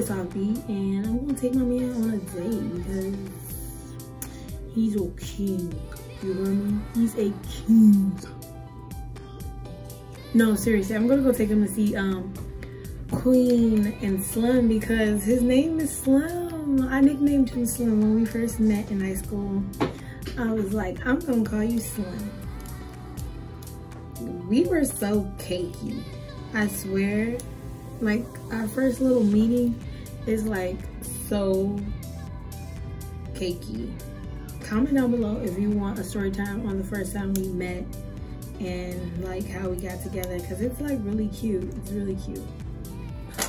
soft beat and I'm gonna take my man on a date because he's a king. You hear me? He's a king. No, seriously, I'm gonna go take him to see um Queen and Slim because his name is Slim. I nicknamed him Slim when we first met in high school. I was like, I'm gonna call you Slim. We were so cakey. I swear, like our first little meeting is like so cakey. Comment down below if you want a story time on the first time we met and like how we got together because it's like really cute. It's really cute.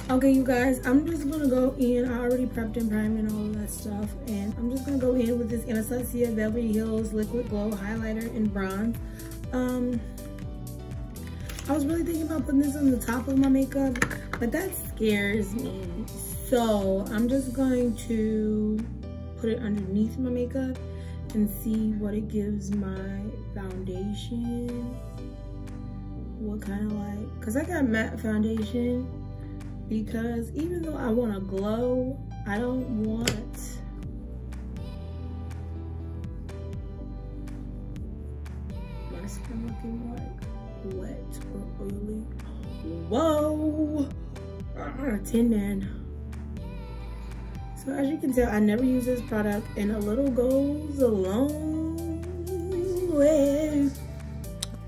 Okay, you guys, I'm just gonna go in. I already prepped and primed and all of that stuff. And I'm just gonna go in with this Anastasia Beverly Hills Liquid Glow Highlighter in bronze. Um, I was really thinking about putting this on the top of my makeup, but that scares me. So I'm just going to put it underneath my makeup and see what it gives my foundation. What kind of like, cause I got matte foundation because even though I want to glow, I don't want my skin looking like wet or oily. Whoa! Tin Man. So as you can tell, I never use this product and a little goes a long way.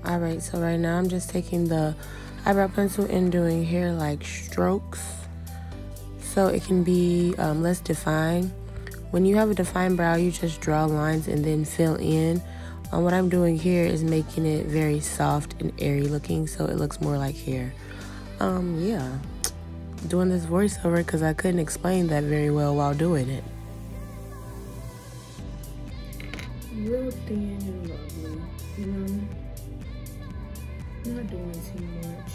All right, so right now I'm just taking the eyebrow pencil and doing hair like strokes so it can be um, less defined. When you have a defined brow, you just draw lines and then fill in. Um, what I'm doing here is making it very soft and airy looking so it looks more like hair. Um, yeah, doing this voiceover because I couldn't explain that very well while doing it. Real thin and lovely, you know? Not doing too much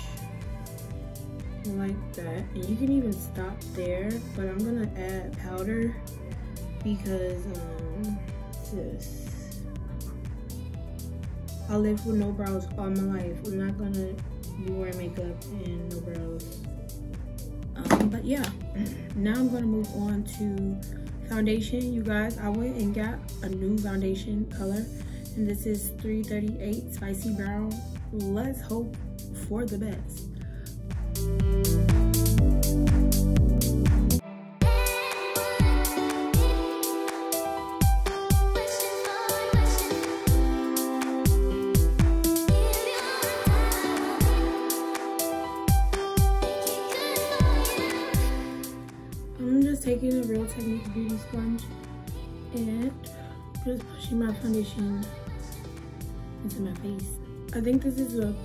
like that and you can even stop there but i'm gonna add powder because um this i lived with no brows all my life i'm not gonna be wearing makeup and no brows um, but yeah. Now i'm gonna move on to foundation you guys. I went and got a new foundation color and this is 338 spicy brown. Let's hope for the best Sponge and just pushing my foundation into my face. I think this is a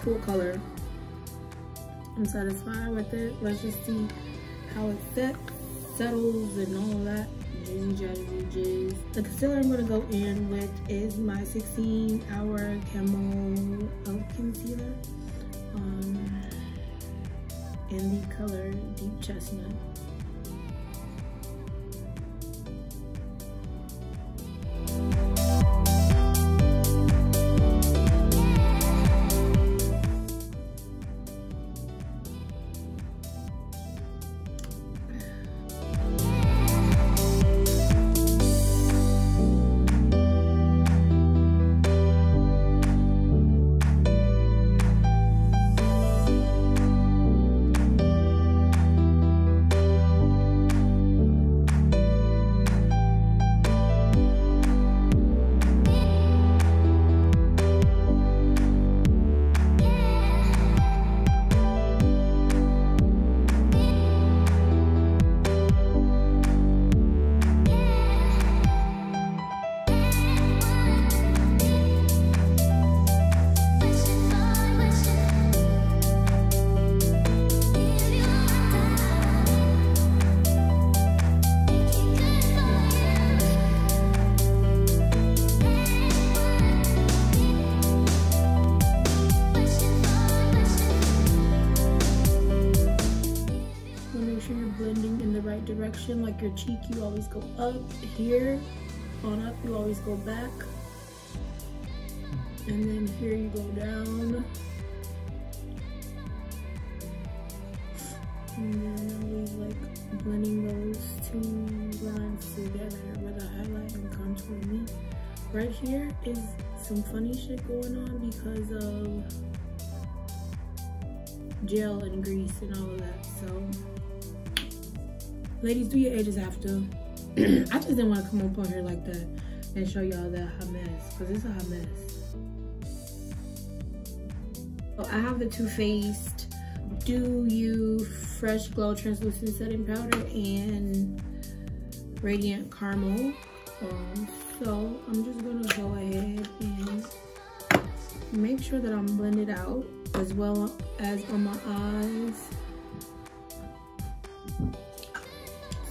cool color. I'm satisfied with it. Let's just see how it sets, settles, and all that. The concealer I'm gonna go in with is my 16 hour camo concealer. Um, in the color Deep Chestnut. Your cheek you always go up here on up you always go back and then here you go down and then leave blending those two lines together with a highlight and contour meet. Right here is some funny shit going on because of gel and grease and all of that. So, ladies, do your edges after. I just didn't want to come up on here like that and show y'all that hot mess because it's a hot mess. So I have the Too Faced Dew You Fresh Glow Translucent Setting Powder and Radiant Caramel. Um, so I'm just gonna go ahead and make sure that I'm blended out as well as on my eyes.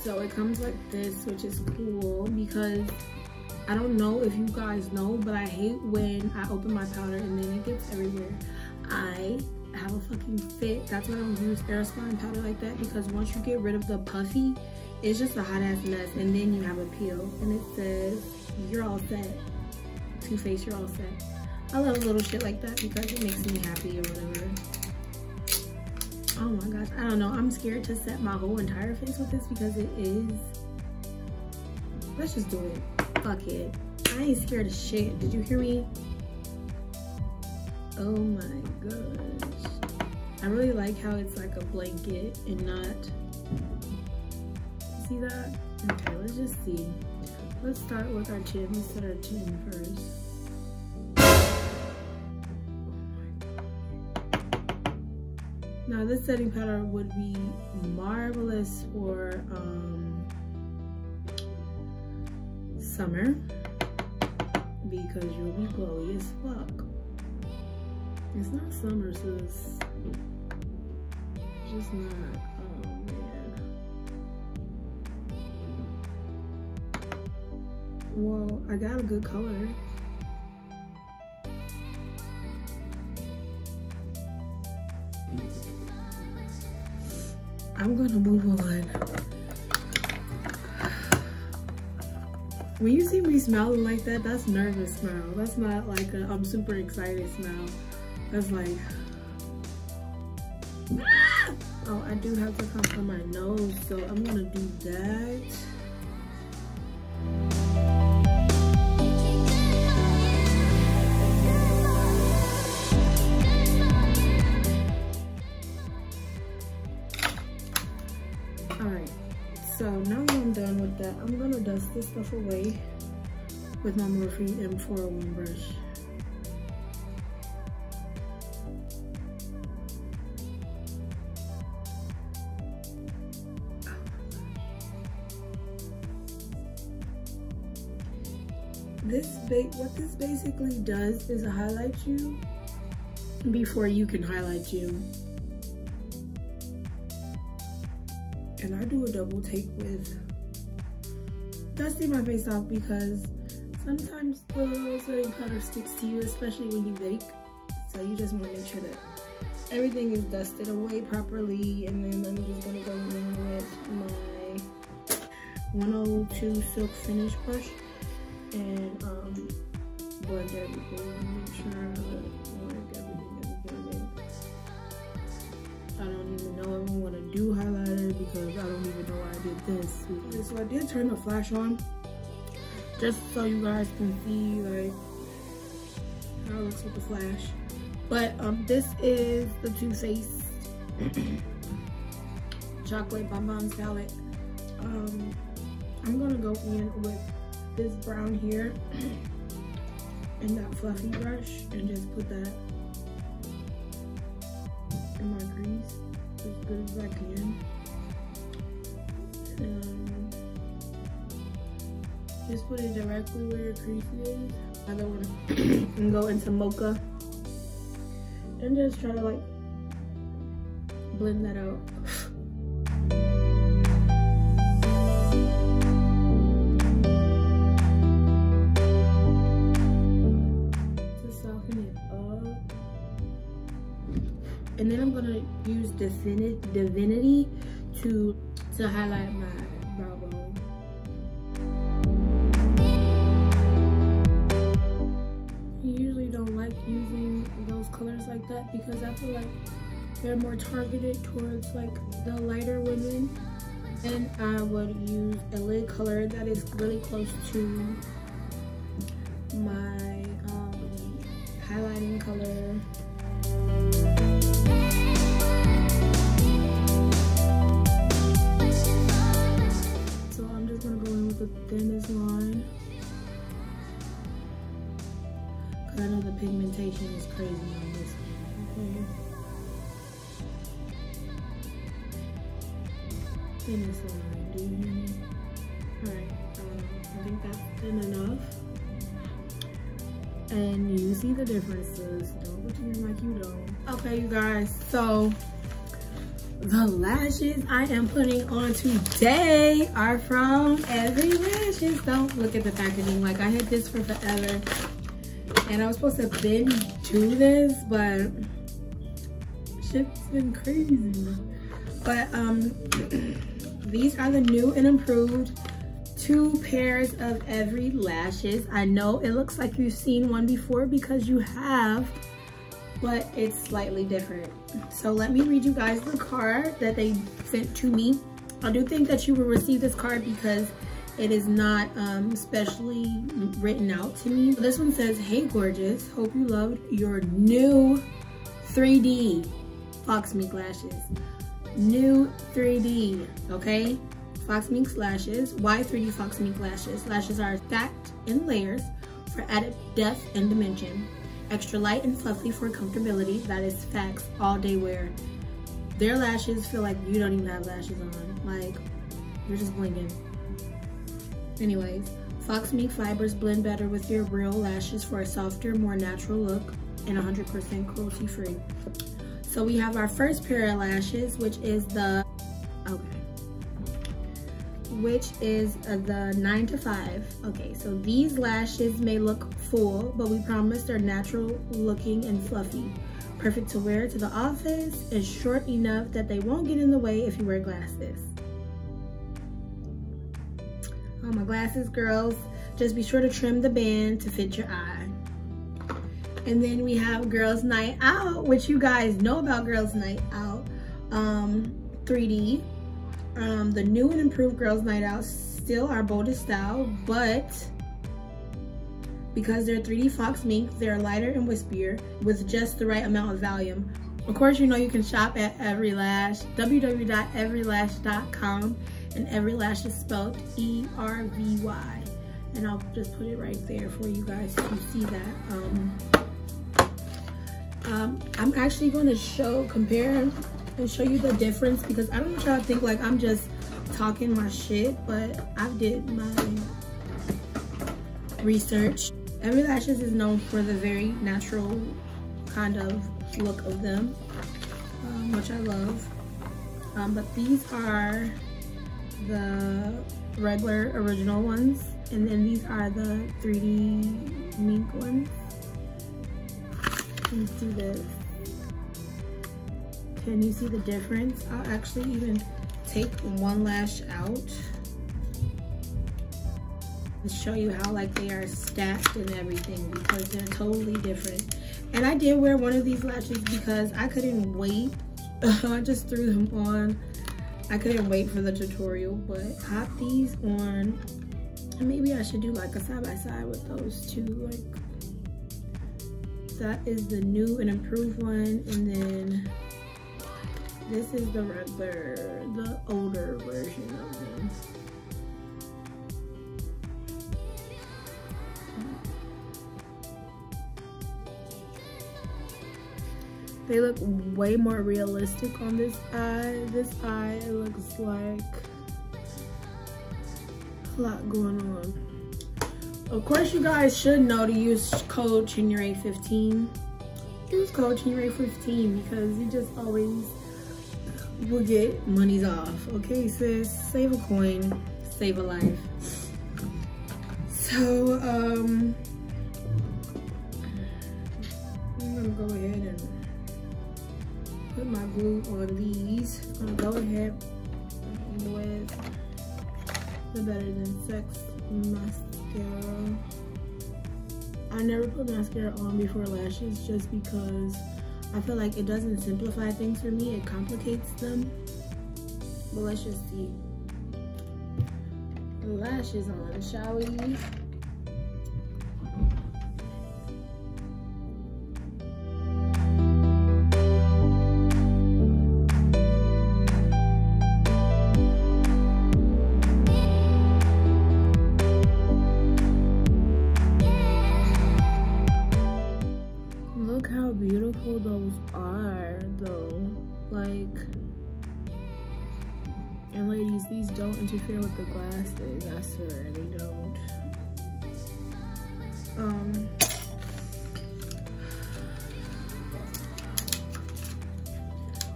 So it comes like this, which is cool because I don't know if you guys know, but I hate when I open my powder and then it gets everywhere. I have a fucking fit. That's why I don't use Airspun powder like that because once you get rid of the puffy, it's just a hot ass mess and then you have a peel and it says you're all set. Too Faced, you're all set. I love little shit like that because it makes me happy or whatever. Oh my gosh, I don't know. I'm scared to set my whole entire face with this because it is. Let's just do it. Fuck it. I ain't scared of shit. Did you hear me? Oh my gosh. I really like how it's like a blanket and not. See that? Okay, let's just see. Let's start with our chin. Let's set our chin first. Now this setting powder would be marvelous for um, summer because you'll be glowy as fuck. It's not summer, sis. It's just not. Oh man. Well, I got a good color. I'm gonna move on. When you see me smiling like that, that's nervous smile. That's not like a I'm super excited smile. That's like, ah! oh, I do have to come from my nose, so I'm gonna do that. I'm done with that, I'm gonna dust this stuff away with my Morphe M401 brush. This what this basically does is highlight you before you can highlight you. And I do a double take with dusting my face off because sometimes the setting powder sticks to you, especially when you bake. So you just want to make sure that everything is dusted away properly. And then I'm just going to go in with my 102 Silk Finish brush and um, blend everything. Make sure I don't even know if I want to do highlighter because I don't even know why I did this. Okay, So I did turn the flash on just so you guys can see like how it looks with the flash. But um, this is the Too Faced Chocolate Bonbons palette. Um, I'm gonna go in with this brown here and that fluffy brush and just put that my crease as good as I can. Um, just put it directly where your crease is. I don't want to go into mocha and just try to like blend that out. And then I'm gonna use Divinity to to highlight my brow bone. I usually don't like using those colors like that because I feel like they're more targeted towards like the lighter women And I would use a lid color that is really close to my um, highlighting color. Pigmentation is crazy on this one, okay? thinnest line, do you hear me? Alright, um, I think that's thin enough. And you see the differences. Don't pretend like you don't. Okay, you guys, so the lashes I am putting on today are from Evry Lashes. Don't look at the packaging. Like I had this for forever. And I was supposed to binge do this, but shit's been crazy. But um these are the new and improved two pairs of Evry lashes. I know it looks like you've seen one before because you have, but it's slightly different. So let me read you guys the card that they sent to me. I do think that you will receive this card because it is not um, specially written out to me. This one says, hey gorgeous, hope you loved your new 3D Fox Mink lashes new 3D, okay? Fox Mink lashes. Why 3D Fox Mink lashes? Lashes are stacked in layers for added depth and dimension. Extra light and fluffy for comfortability. That is facts all day wear. Their lashes feel like you don't even have lashes on. Like, you're just blinking. Anyways, Fox Mink fibers blend better with your real lashes for a softer, more natural look and 100% cruelty free. So we have our first pair of lashes, which is the, okay, which is uh, the nine to five. Okay, so these lashes may look full, but we promise they're natural looking and fluffy. Perfect to wear to the office and short enough that they won't get in the way if you wear glasses. Oh, my glasses, girls. Just be sure to trim the band to fit your eye. And then we have Girls Night Out, which you guys know about Girls Night Out. Um, 3D. Um, the new and improved Girls Night Out still our boldest style, but because they're 3D Fox Mink, they're lighter and wispier with just the right amount of volume. Of course, you know you can shop at Evrylash, www.evrylash.com, and Evrylash is spelled E-R-V-Y. And I'll just put it right there for you guys to see that. Um, um, I'm actually going to show, compare and show you the difference because I don't want y'all to think like I'm just talking my shit, but I did my research. Evry Lashes is known for the very natural kind of look of them, um, which I love. Um, but these are the regular original ones, and then these are the 3D mink ones. Let's do this. Can you see the difference? I'll actually even take one lash out and show you how like they are stacked and everything because they're totally different. And I did wear one of these lashes because I couldn't wait. I just threw them on. I couldn't wait for the tutorial, but pop these on. And maybe I should do like a side by side with those two, like that is the new and improved one and then this is the regular the older version of them they look way more realistic on this eye this eye looks like a lot going on of course, you guys should know to use code CHINYERE15. Use code CHINYERE15 because you just always will get monies off. Okay, sis? Save a coin, save a life. So, um, put my glue on these. I'm gonna go ahead with the Better Than Sex mascara. I never put mascara on before lashes just because I feel like it doesn't simplify things for me, it complicates them. But let's just see. lashes on, shall we? With the glasses. I swear they don't. Um,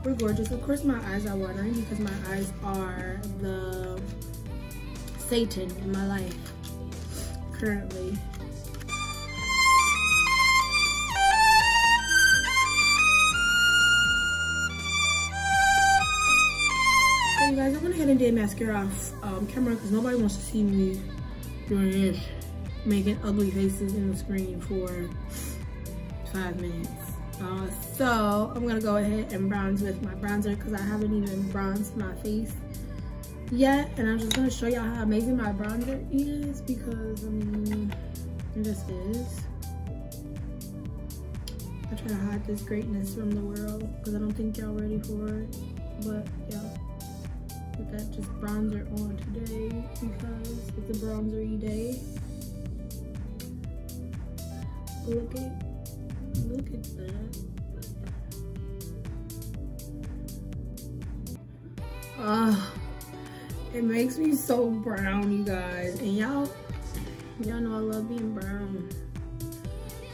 we're gorgeous. Of course, my eyes are watering because my eyes are the Satan in my life currently. And did mascara off um, camera because nobody wants to see me doing this, making ugly faces in the screen for five minutes. Uh, so I'm gonna go ahead and bronze with my bronzer because I haven't even bronzed my face yet. And I'm just gonna show y'all how amazing my bronzer is because I mean, it just is. I try to hide this greatness from the world because I don't think y'all ready for it. But yeah, that just bronzer on today because it's a bronzery day. Look at, look at that. Ah, it makes me so brown, you guys. And y'all, y'all know I love being brown.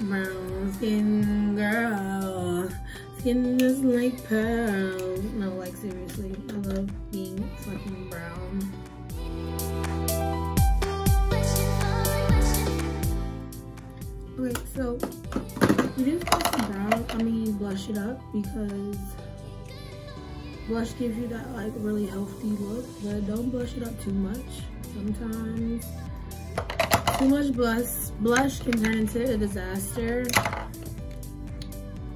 Brown skin girl. Skin is like pearl. No, like seriously, I love fucking brown. Okay, so you just put the brown, I mean blush it up because blush gives you that like really healthy look, but don't blush it up too much. Sometimes too much blush blush can turn into a disaster.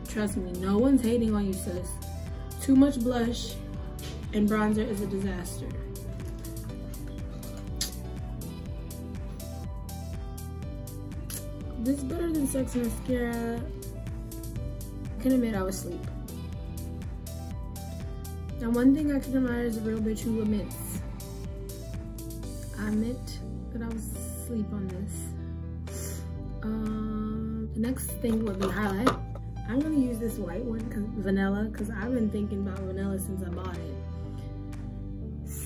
Trust me, no one's hating on you, sis. Too much blush and bronzer is a disaster. This is better than Sex Mascara. Can admit I was asleep. Now one thing I can admire is a real bitch who admits. I admit that I was asleep on this. Um, the next thing would be highlight. I'm gonna use this white one, cause vanilla, cause I've been thinking about vanilla since I bought it.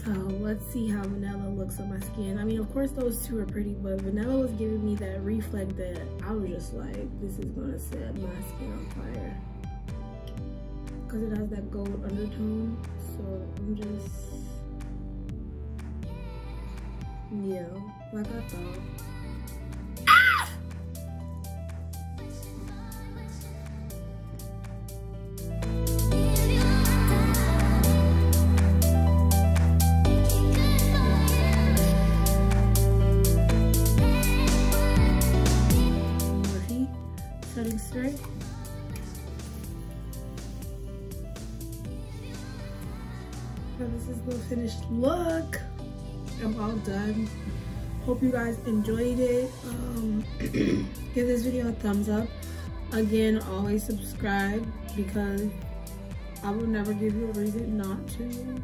So let's see how vanilla looks on my skin. I mean, of course those two are pretty, but vanilla was giving me that reflect that I was just like, this is gonna set my skin on fire. Cause it has that gold undertone. So I'm just, yeah, like I thought. The finished look. I'm all done. Hope you guys enjoyed it. Um, give this video a thumbs up. Again, always subscribe because I will never give you a reason not to.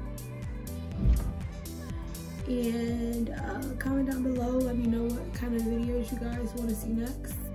And uh, comment down below. Let me know what kind of videos you guys want to see next.